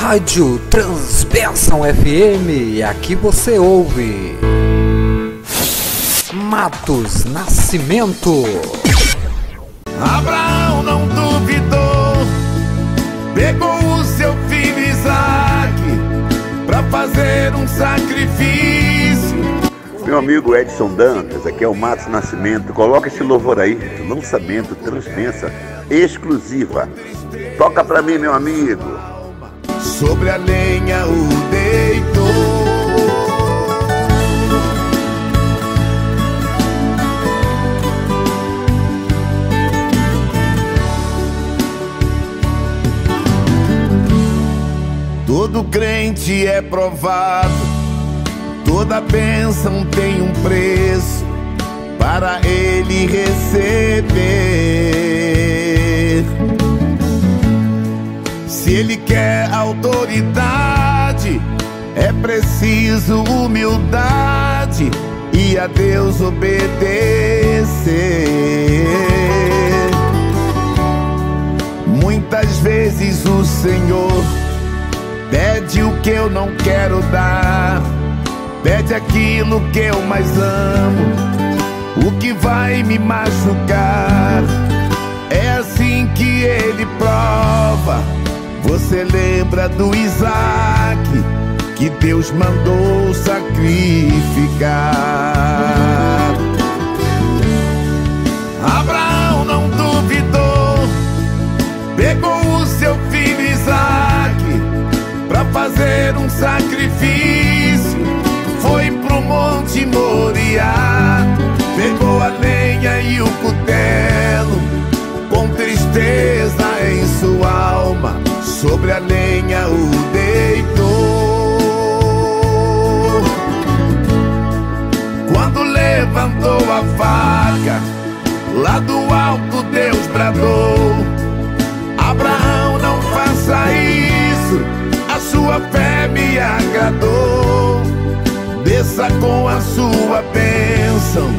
Rádio Transbensão FM, aqui você ouve Matos Nascimento. Abraão não duvidou, pegou o seu filho Isaac para fazer um sacrifício. Meu amigo Edson Dantas, aqui é o Matos Nascimento. Coloca esse louvor aí, lançamento Transpensa exclusiva. Toca pra mim, meu amigo. Sobre a lenha o deitou. Todo crente é provado, toda bênção tem um preço para ele receber. Se ele quer autoridade, é preciso humildade e a Deus obedecer. Muitas vezes o Senhor pede o que eu não quero dar, pede aquilo que eu mais amo, o que vai me machucar. É assim que ele prova. Você lembra do Isaac que Deus mandou sacrificar? Abraão não duvidou, pegou o seu filho Isaac para fazer um sacrifício. Foi pro Monte Moriá, pegou a lenha e o cutelo, sobre a lenha o deitou. Quando levantou a faca, lá do alto Deus bradou: Abraão, não faça isso a sua fé me agradou. Desça com a sua bênção,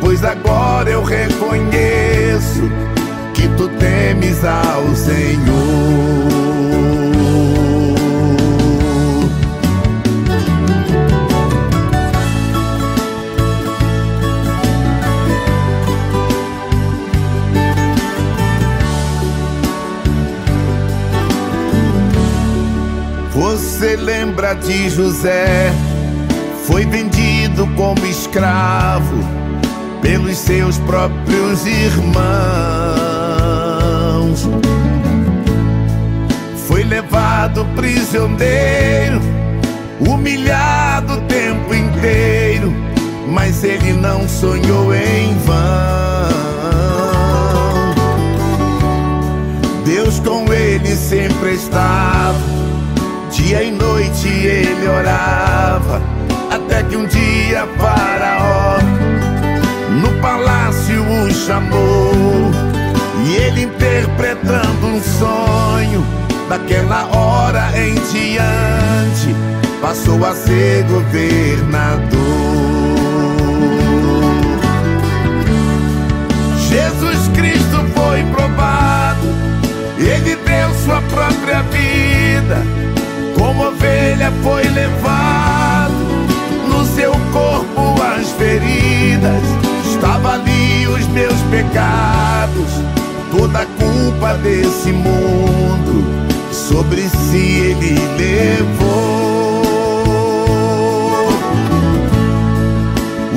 pois agora eu reconheço que tu temes ao Senhor. Você lembra de José? Foi vendido como escravo pelos seus próprios irmãos. Foi levado prisioneiro, humilhado o tempo inteiro, mas ele não sonhou em vão. Deus com ele sempre estava. Dia e noite ele orava, até que um dia Faraó no palácio o chamou. E ele interpretando um sonho, daquela hora em diante, passou a ser governador. Jesus Cristo foi provado, ele deu sua própria vida como ovelha foi levado no seu corpo as feridas. Estava ali os meus pecados, toda a culpa desse mundo sobre si ele levou.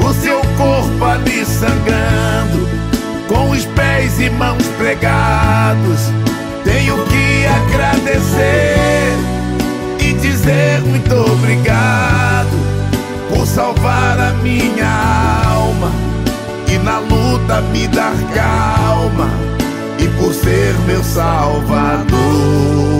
O seu corpo ali sangrando, com os pés e mãos pregados. Tenho que agradecer luta me dar calma e por ser meu salvador.